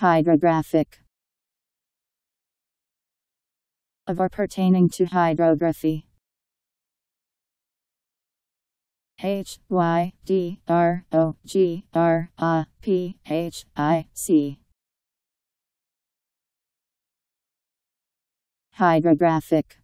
Hydrographic. Of or pertaining to hydrography. H Y D R O G R A P H I C. Hydrographic.